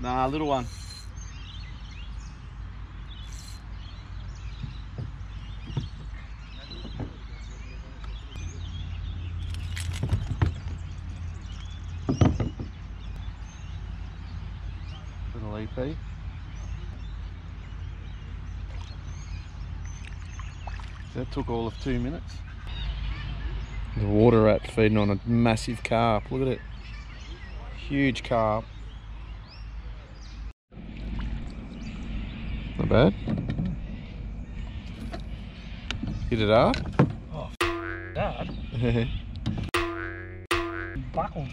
Nah, little one. Little EP. That took all of two minutes. The water rat feeding on a massive carp. Look at it. Huge carp. Not bad. Hit it up. Oh, Dad, buckle.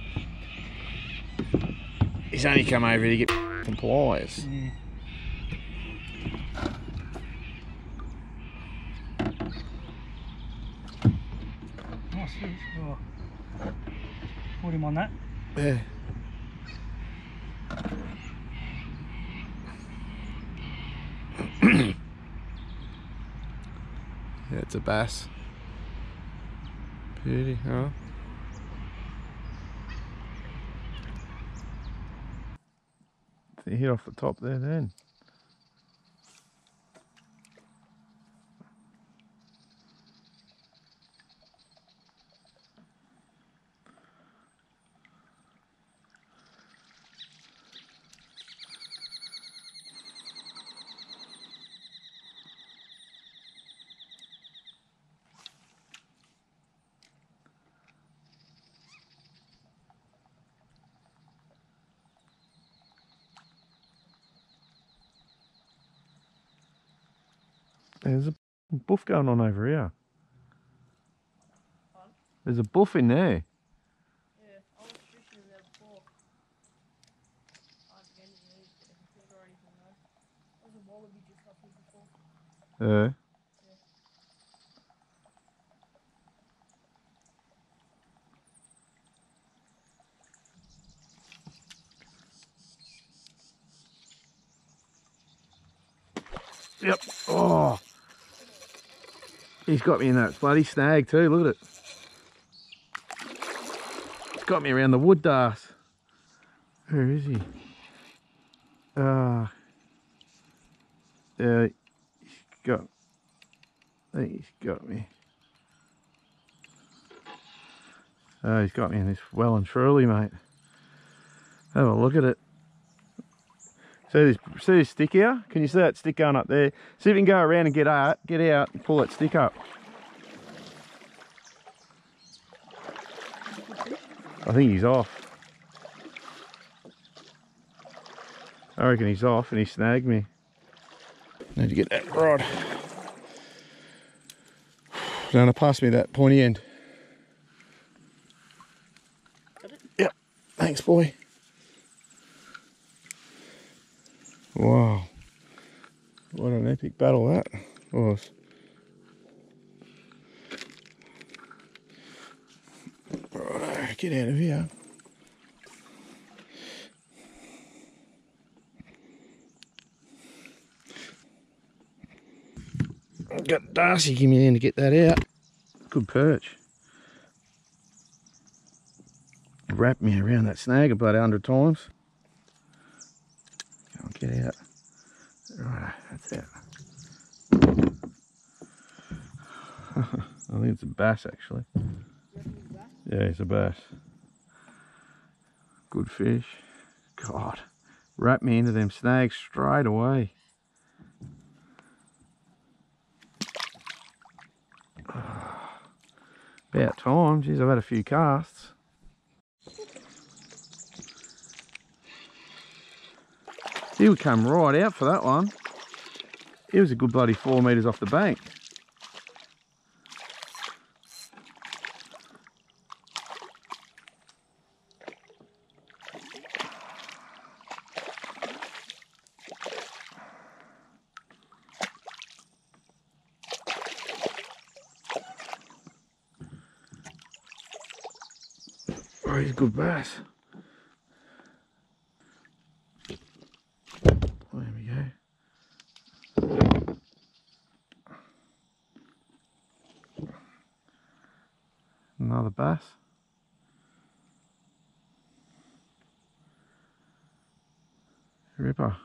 He's only come over to get some pliers. Yeah. Oh. Put him on that. Yeah. yeah, it's a bass. Beauty, huh? He hit off the top there then. There's a buff going on over here. There's a buff in there. Yeah, Yep. Oh. He's got me in that bloody snag too. Look at it. He's got me around the wood dars. Where is he? Ah. yeah, he's got. I think he's got me. Oh, he's got me in this well and truly, mate. Have a look at it. See this, see this stick here? Can you see that stick going up there? See if you can go around and get out, get out and pull that stick up. I think he's off. I reckon he's off and he snagged me. Need to get that rod. Down to pass me that pointy end. Yep. Thanks, boy. Wow. What an epic battle that was. Righto, get out of here. I've got Darcy me in to get that out. Good perch. Wrapped me around that snag about a hundred times. Go on, get out. It. I think it's a bass actually. Yeah, it's a bass. Good fish. God, wrap me into them snags straight away. About time. Geez, I've had a few casts. He would come right out for that one. He was a good bloody four metres off the bank. Oh, he's a good bass. There we go. Bass. Ripper.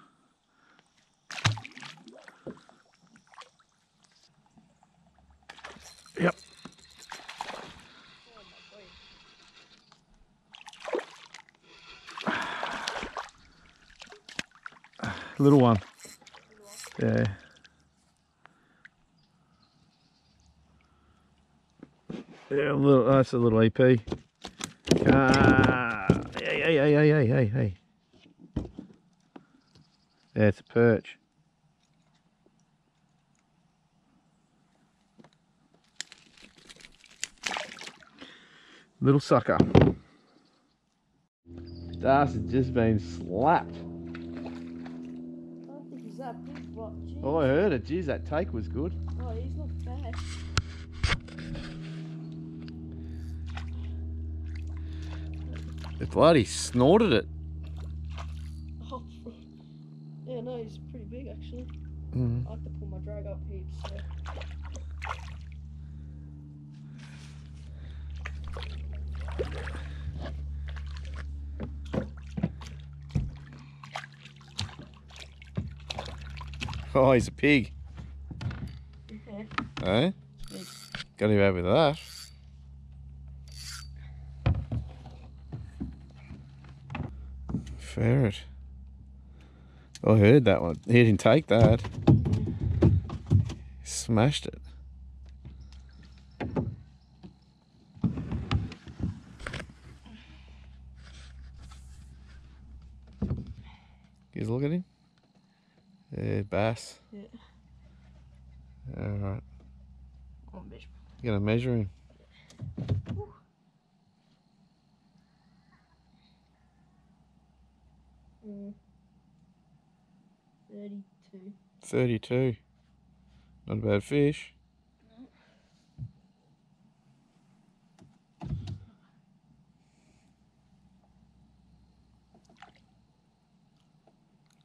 Yep. Little one. Yeah. Yeah, a little, that's a little EP. Ah, hey, hey, hey, hey, hey, hey, hey. Yeah, it's a perch. Little sucker. Das has just been slapped. I think he's that big, but geez. Oh, I heard it. Geez, that take was good. Oh, he's not bad. It bloody snorted it. Oh, yeah, no, he's pretty big actually. Mm. I have to pull my drag up heaps. So. Oh, he's a pig. Yeah. Eh? Got him out with that. Ferret. Oh, I heard that one. He didn't take that. Smashed it. Give a look at him. Yeah, bass. Yeah. Alright. Oh, bitch. You gonna measure him? Mm. 32. 32. Not a bad fish.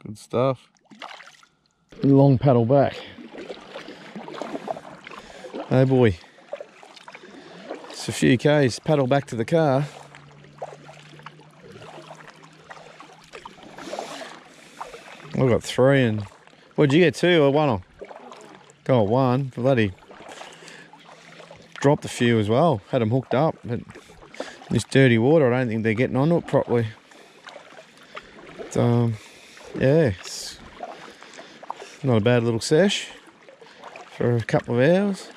Good stuff. Long paddle back. Oh boy. It's a few Ks. Paddle back to the car. I've got three and What'd you get? Two or one? on? Got one. Bloody dropped a few as well. Had them hooked up, but this dirty water, I don't think they're getting onto it properly. But, um, yeah, not a bad little sesh for a couple of hours.